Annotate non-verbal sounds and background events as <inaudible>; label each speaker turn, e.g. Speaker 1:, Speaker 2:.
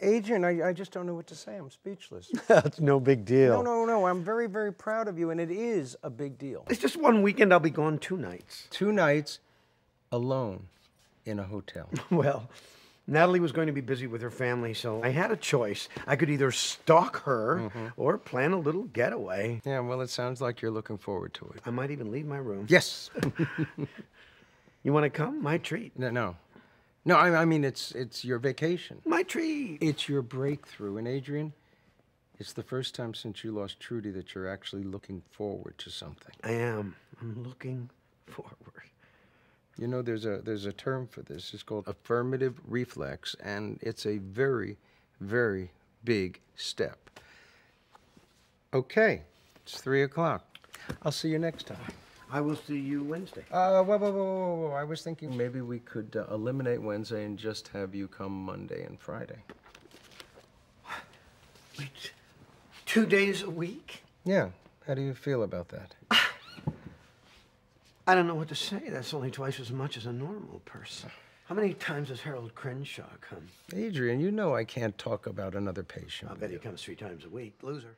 Speaker 1: Adrian, I, I just don't know what to say. I'm speechless. <laughs>
Speaker 2: That's no big deal.
Speaker 1: no, no, no. I'm very, very proud of you, and it is a big deal.
Speaker 2: It's just one weekend. I'll be gone two nights.
Speaker 1: Two nights alone in a hotel. <laughs>
Speaker 2: Well, Natalie was going to be busy with her family, so I had a choice. I could either stalk her mm-hmm. or plan a little getaway.
Speaker 1: Yeah, well, it sounds like you're looking forward to it.
Speaker 2: I might even leave my room.
Speaker 1: Yes. <laughs>
Speaker 2: You want to come? My treat.
Speaker 1: no, no. No, I, I mean, it's, it's your vacation.
Speaker 2: My tree.
Speaker 1: It's your breakthrough. And Adrian, it's the first time since you lost Trudy that you're actually looking forward to something.
Speaker 2: I am. I'm looking forward.
Speaker 1: You know, there's a there's a term for this. It's called affirmative reflex, and it's a very, very big step. Okay, it's three o'clock. I'll see you next time.
Speaker 2: I will see you Wednesday.
Speaker 1: Uh, whoa, whoa, whoa, whoa, whoa. I was thinking maybe we could uh, eliminate Wednesday and just have you come Monday and Friday.
Speaker 2: Wait, two days a week?
Speaker 1: Yeah. How do you feel about that?
Speaker 2: I don't know what to say. That's only twice as much as a normal person. How many times does Harold Krenshaw come?
Speaker 1: Adrian, you know I can't talk about another patient.
Speaker 2: I'll bet he comes three times a week. Loser.